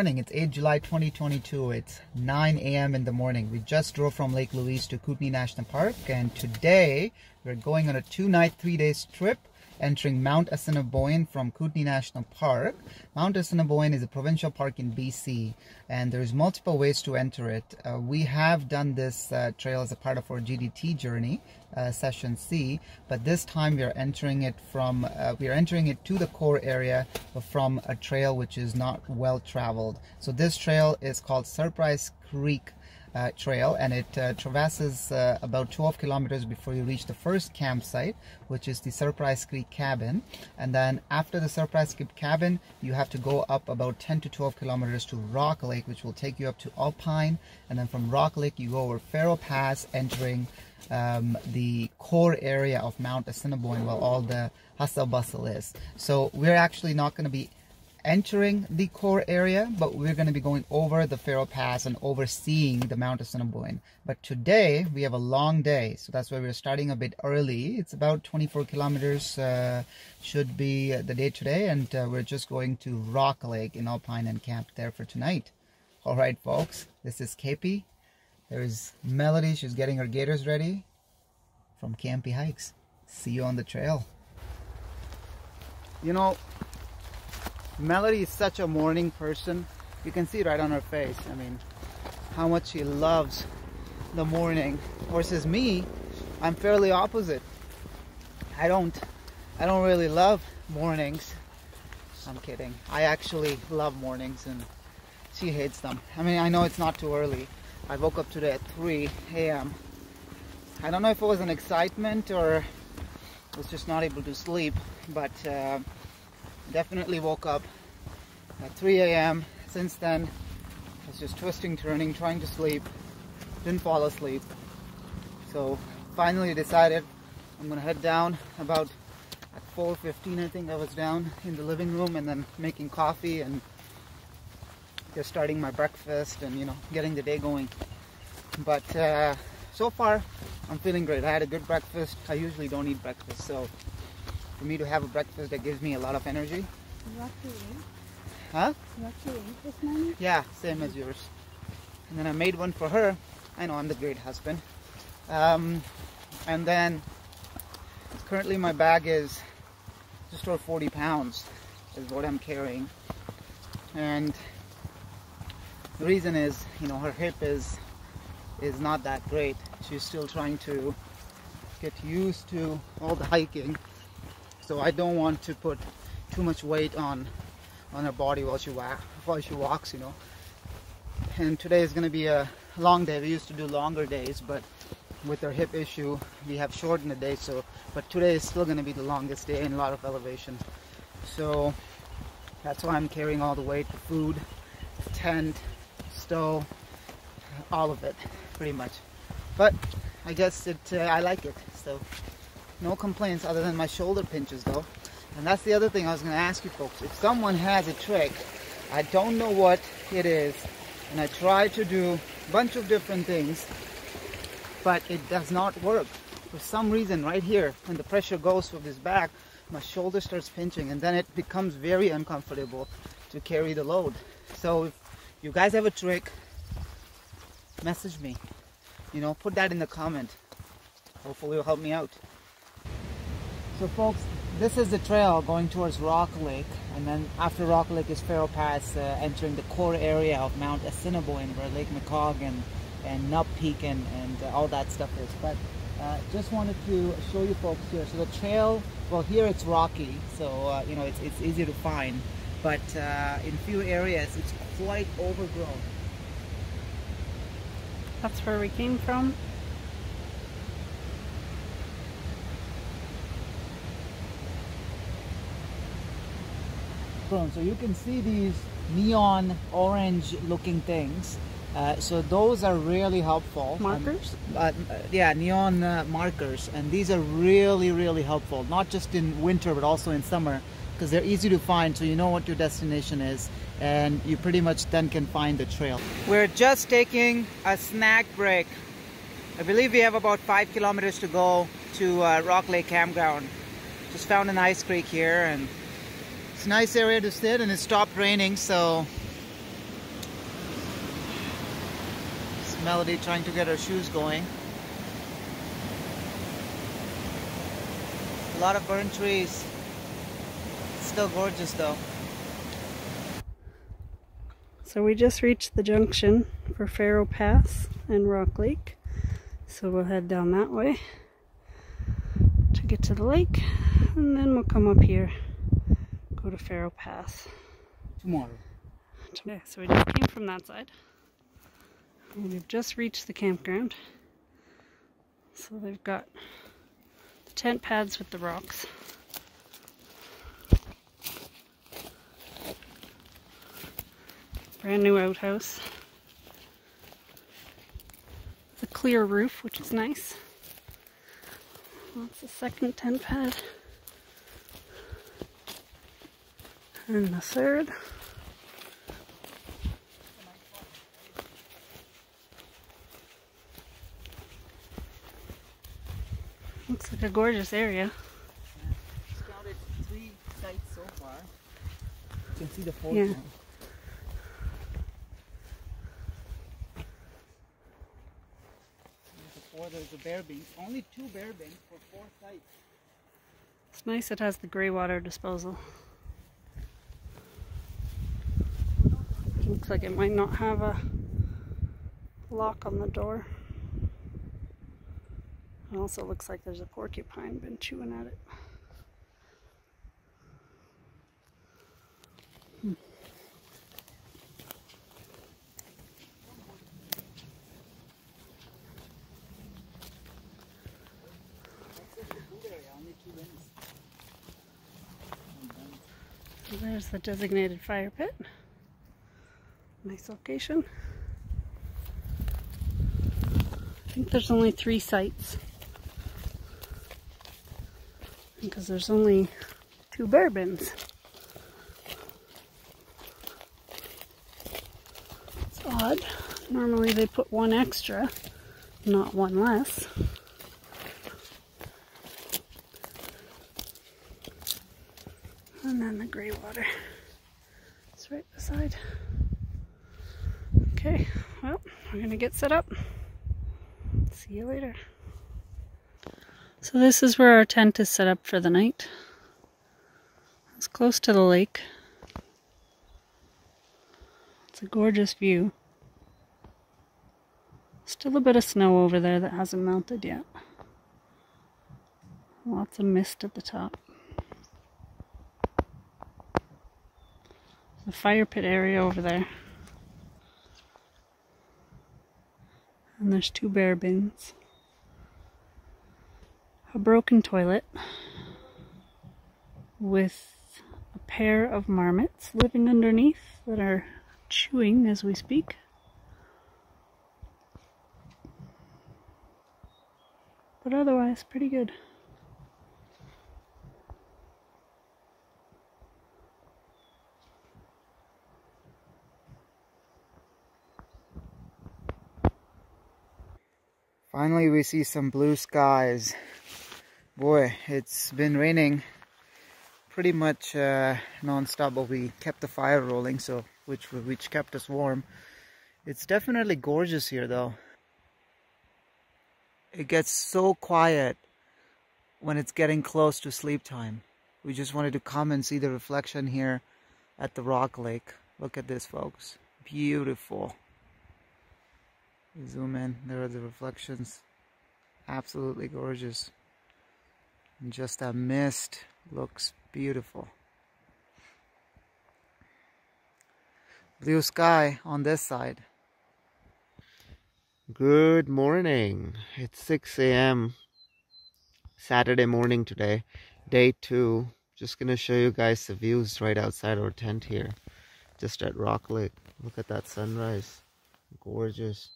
Morning. It's 8 July 2022. It's 9 a.m. in the morning. We just drove from Lake Louise to Kootenay National Park and today we're going on a two night, three days trip entering Mount Assiniboine from Kootenay National Park. Mount Assiniboine is a provincial park in BC and there's multiple ways to enter it. Uh, we have done this uh, trail as a part of our GDT journey, uh, session C, but this time we are entering it from, uh, we are entering it to the core area from a trail which is not well traveled. So this trail is called Surprise Creek uh, trail and it uh, traverses uh, about 12 kilometers before you reach the first campsite which is the Surprise Creek cabin and then after the Surprise Creek cabin you have to go up about 10 to 12 kilometers to Rock Lake which will take you up to Alpine and then from Rock Lake you go over Ferro Pass entering um, the core area of Mount Assiniboine where all the hustle bustle is. So we're actually not going to be entering the core area, but we're going to be going over the Ferro Pass and overseeing the Mount Assiniboine. But today we have a long day, so that's why we're starting a bit early. It's about 24 kilometers uh, should be the day today, and uh, we're just going to Rock Lake in Alpine and camp there for tonight. All right, folks, this is KP. There's Melody, she's getting her gaiters ready from KMP Hikes. See you on the trail. You know, Melody is such a morning person. You can see right on her face. I mean, how much she loves the morning. Versus me, I'm fairly opposite. I don't, I don't really love mornings. I'm kidding. I actually love mornings and she hates them. I mean, I know it's not too early. I woke up today at 3 a.m. I don't know if it was an excitement or was just not able to sleep, but uh, definitely woke up at 3 a.m. Since then, I was just twisting, turning, trying to sleep. Didn't fall asleep. So finally decided I'm gonna head down about at 4.15 I think I was down in the living room and then making coffee and just starting my breakfast and you know getting the day going. But uh, so far I'm feeling great. I had a good breakfast. I usually don't eat breakfast so for me to have a breakfast that gives me a lot of energy. Huh? Yeah, same as yours. And then I made one for her. I know I'm the great husband. Um, and then currently my bag is just over 40 pounds is what I'm carrying. And the reason is, you know, her hip is is not that great. She's still trying to get used to all the hiking. So I don't want to put too much weight on on her body while she while she walks, you know. And today is going to be a long day. We used to do longer days, but with her hip issue, we have shortened the day. So, but today is still going to be the longest day in a lot of elevation. So that's why I'm carrying all the weight, the food, tent, stove, all of it, pretty much. But I guess it, uh, I like it. So no complaints other than my shoulder pinches though. And that's the other thing I was going to ask you folks. If someone has a trick, I don't know what it is, and I try to do a bunch of different things, but it does not work. For some reason, right here, when the pressure goes with this back, my shoulder starts pinching, and then it becomes very uncomfortable to carry the load. So if you guys have a trick, message me. You know, put that in the comment. Hopefully it'll help me out. So folks, this is the trail going towards Rock Lake, and then after Rock Lake is Ferro Pass, uh, entering the core area of Mount Assiniboine, where Lake Magog and, and Nub Peak and, and uh, all that stuff is. But uh, just wanted to show you folks here. So the trail, well here it's rocky, so uh, you know it's, it's easy to find, but uh, in few areas it's quite overgrown. That's where we came from. So you can see these neon orange looking things. Uh, so those are really helpful. Markers? uh, yeah, neon uh, markers. And these are really, really helpful. Not just in winter, but also in summer. Because they're easy to find, so you know what your destination is. And you pretty much then can find the trail. We're just taking a snack break. I believe we have about five kilometers to go to uh, Rock Lake Campground. Just found an ice creek here and it's a nice area to sit and it stopped raining so it's Melody trying to get her shoes going. A lot of burnt trees. It's still gorgeous though. So we just reached the junction for Ferro Pass and Rock Lake. So we'll head down that way to get to the lake and then we'll come up here go to Ferro Pass. Tomorrow. Okay, so we just came from that side. And we've just reached the campground. So they've got the tent pads with the rocks. Brand new outhouse. It's a clear roof, which is nice. That's the second tent pad. And the third. Looks like a gorgeous area. Scouted three sites so far. You can see the fourth Yeah. one. Four, there's a bear bank. Only two bear banks for four sites. It's nice it has the grey water disposal. Like it might not have a lock on the door. It also looks like there's a porcupine been chewing at it. Hmm. There's the designated fire pit. Nice location. I think there's only three sites. Because there's only two bear bins. It's odd. Normally they put one extra, not one less. And then the grey water. It's right beside. Okay, well, we're gonna get set up. See you later. So this is where our tent is set up for the night. It's close to the lake. It's a gorgeous view. Still a bit of snow over there that hasn't melted yet. Lots of mist at the top. The fire pit area over there. And there's two bear bins. A broken toilet with a pair of marmots living underneath that are chewing as we speak. But otherwise, pretty good. Finally, we see some blue skies. Boy, it's been raining pretty much uh, non-stop, but we kept the fire rolling, so which which kept us warm. It's definitely gorgeous here, though. It gets so quiet when it's getting close to sleep time. We just wanted to come and see the reflection here at the rock lake. Look at this, folks. Beautiful. Zoom in, there are the reflections. Absolutely gorgeous. And just that mist looks beautiful. Blue sky on this side. Good morning. It's 6 a.m. Saturday morning today, day two. Just gonna show you guys the views right outside our tent here, just at Rock Lake. Look at that sunrise. Gorgeous.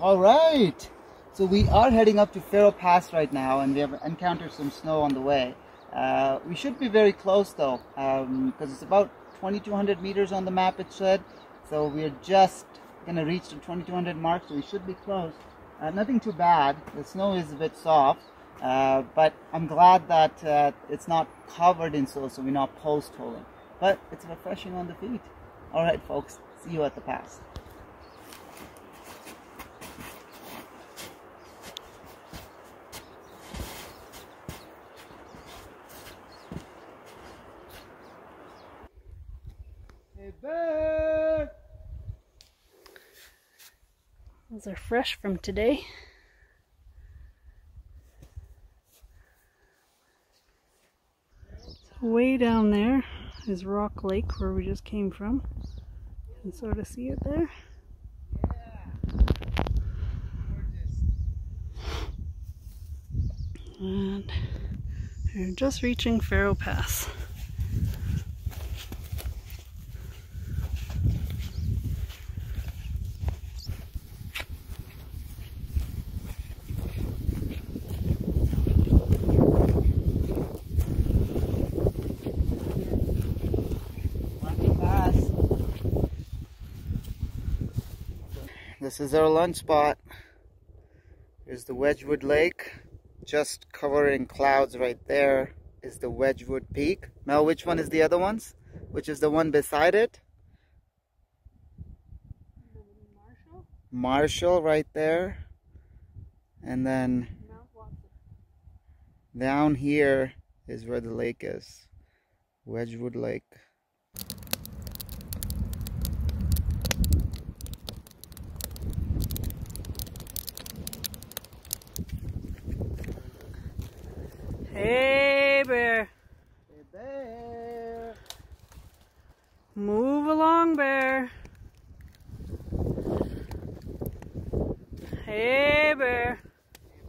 All right. So we are heading up to Ferro Pass right now, and we have encountered some snow on the way. Uh, we should be very close though, because it's about 2,200 meters on the map. It said, so we're just gonna reach the 2,200 mark, so we should be close. Uh, nothing too bad. The snow is a bit soft, uh, but I'm glad that uh, it's not covered in snow, so we're not post holing. But it's refreshing on the feet. All right, folks. See you at the pass. Those are fresh from today. way down there is Rock Lake where we just came from. You can sort of see it there. And we're just reaching Ferro Pass. This is our lunch spot. Here's the Wedgwood Lake. Just covering clouds right there is the Wedgwood Peak. Mel, which one is the other ones? Which is the one beside it? Marshall? Marshall right there. And then down here is where the lake is. Wedgwood Lake. Hey, bear. Hey, bear. Move along, bear. Hey, bear.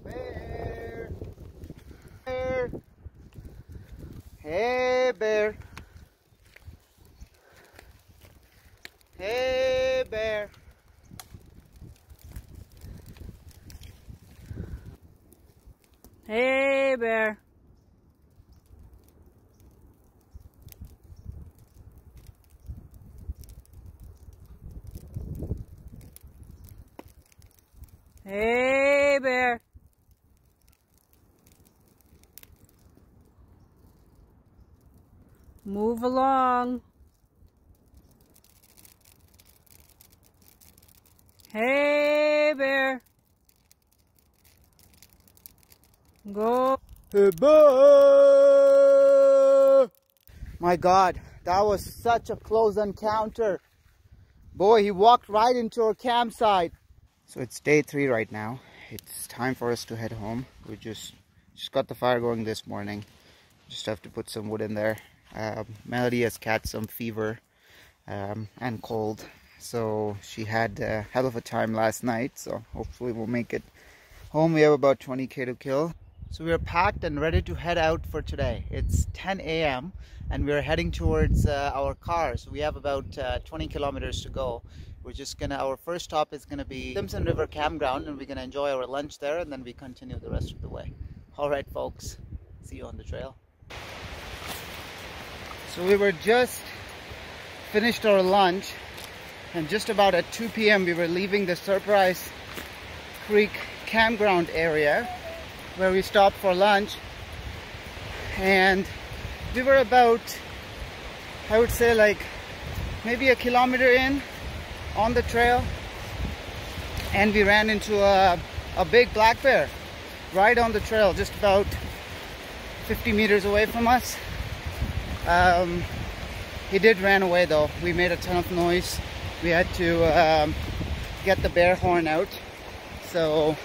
Bear. Bear. Hey, bear. Hey, bear. Hey, bear. Hey, bear. Move along. Hey, bear. Go. Hey, bear. My God, that was such a close encounter. Boy, he walked right into our campsite. So it's day three right now. It's time for us to head home. We just just got the fire going this morning. Just have to put some wood in there. Um, Melody has caught some fever um, and cold. So she had a hell of a time last night. So hopefully we'll make it home. We have about 20k to kill. So we are packed and ready to head out for today. It's 10 a.m. and we're heading towards uh, our car. So we have about uh, 20 kilometers to go. We're just gonna, our first stop is gonna be Simpson River Campground and we're gonna enjoy our lunch there and then we continue the rest of the way. All right, folks, see you on the trail. So we were just finished our lunch and just about at 2 p.m. we were leaving the Surprise Creek campground area where we stopped for lunch and we were about I would say like maybe a kilometer in on the trail and we ran into a, a big black bear right on the trail just about 50 meters away from us. Um, he did ran away though. We made a ton of noise. We had to um, get the bear horn out. So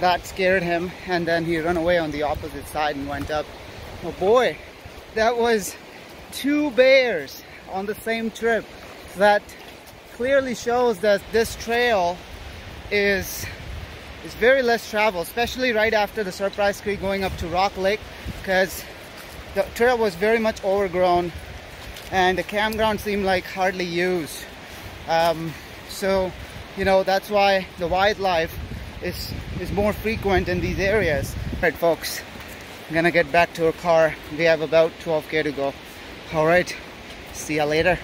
that scared him and then he ran away on the opposite side and went up. Oh boy. That was two bears on the same trip that clearly shows that this trail is is very less traveled especially right after the surprise creek going up to rock lake because the trail was very much overgrown and the campground seemed like hardly used um, so you know that's why the wildlife is is more frequent in these areas. Right folks, I'm gonna get back to our car. We have about 12k to go. Alright, see ya later.